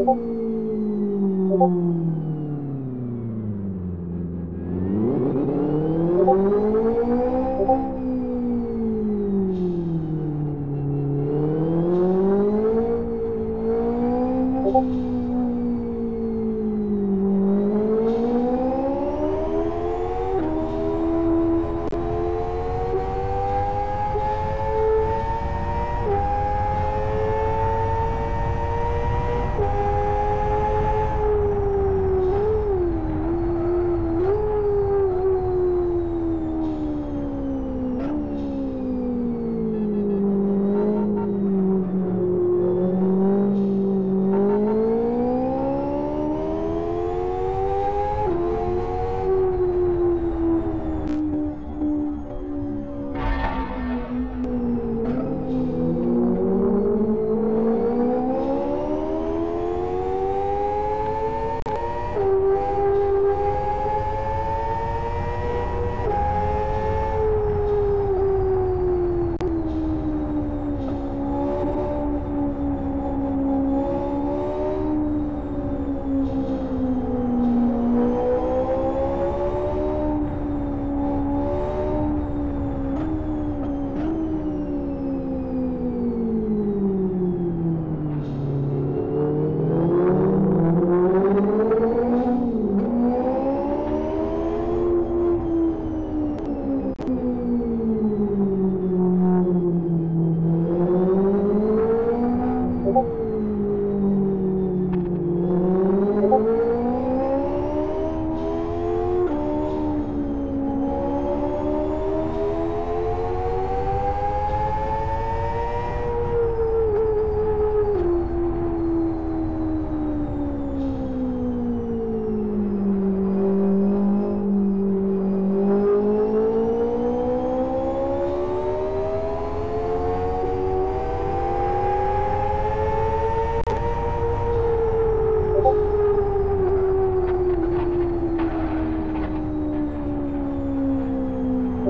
음... 음...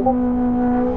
you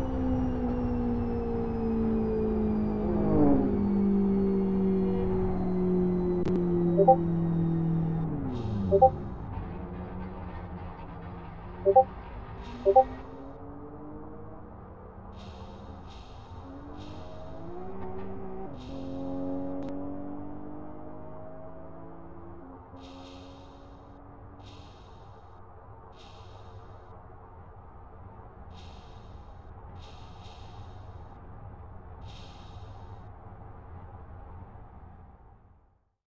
ここ。